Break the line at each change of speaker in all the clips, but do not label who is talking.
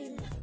can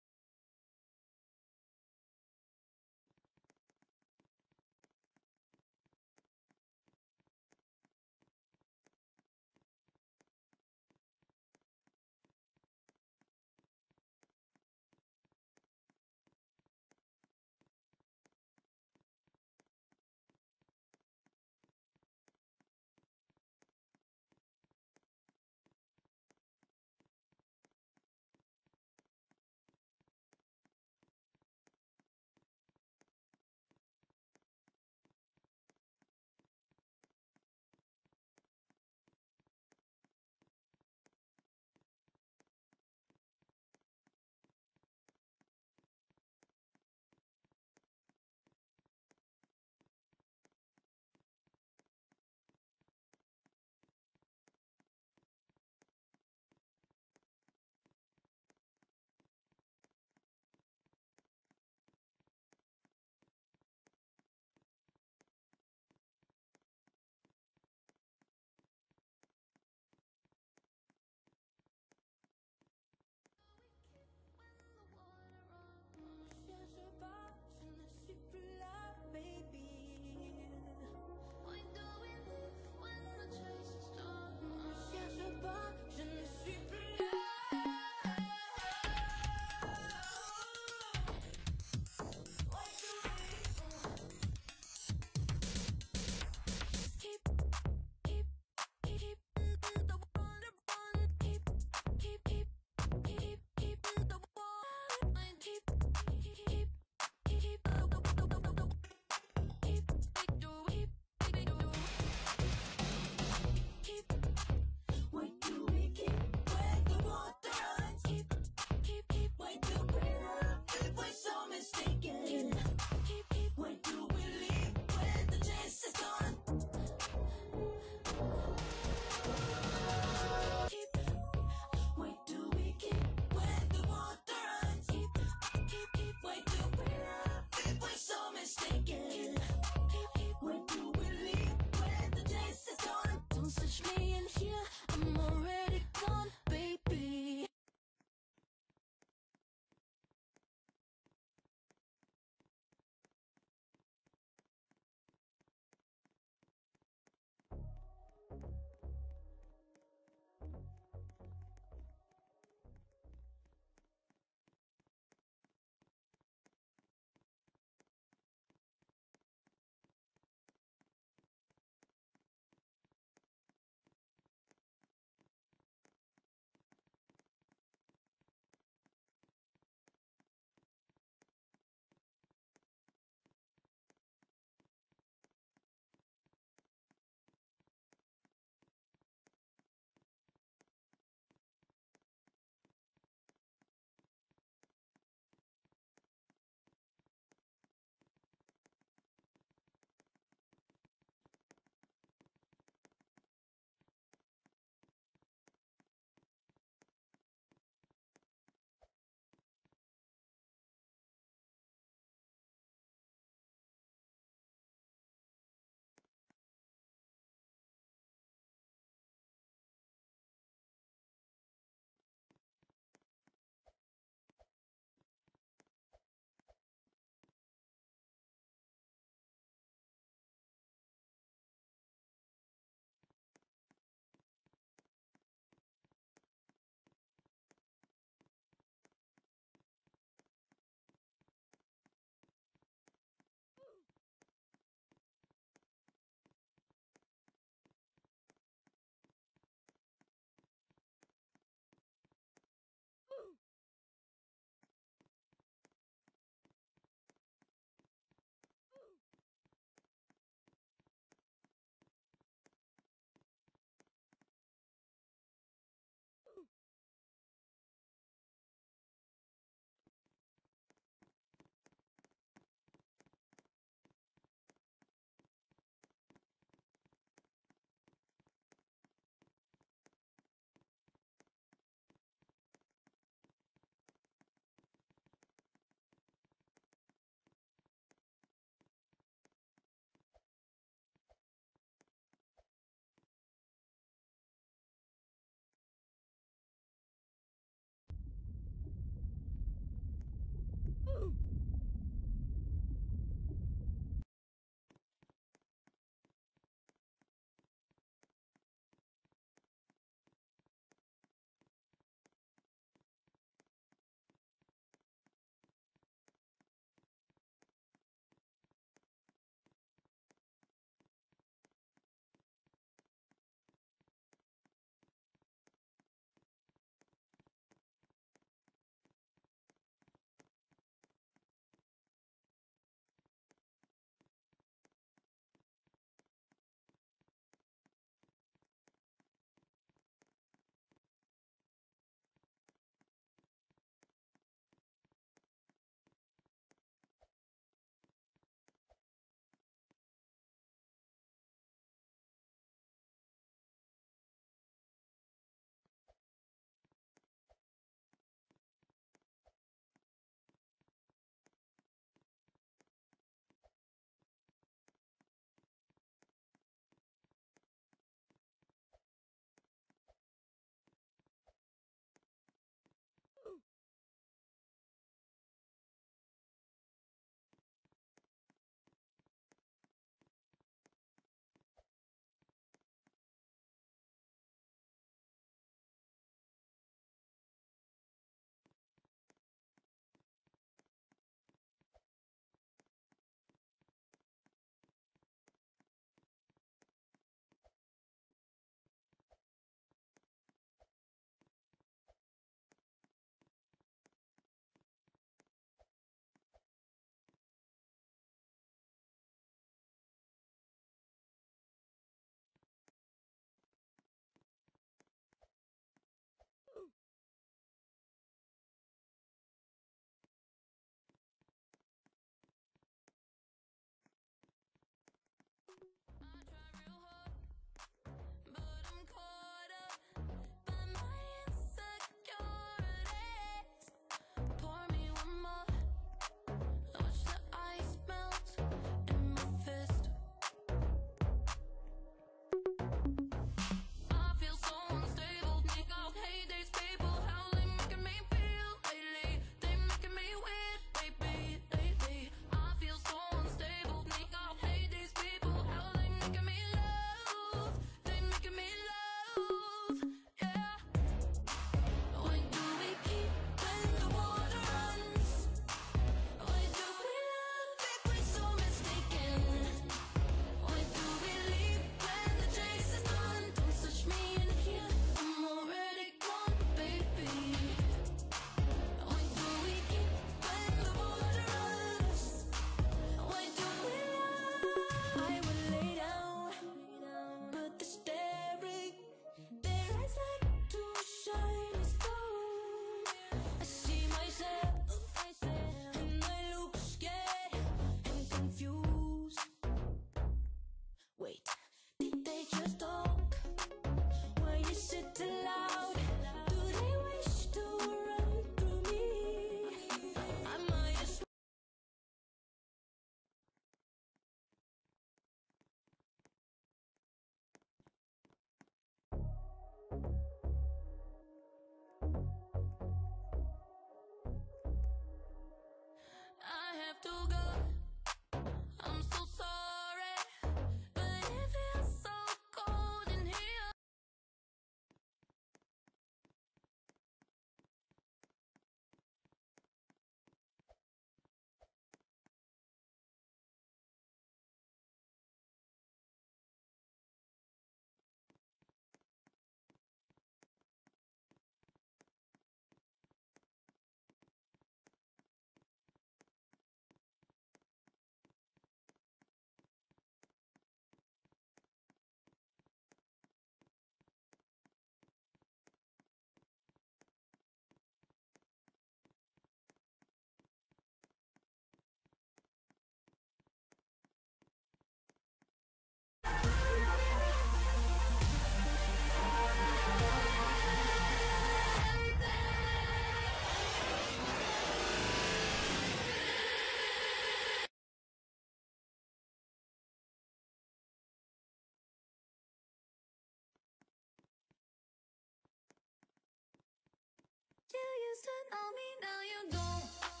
distant on me, now you're gone.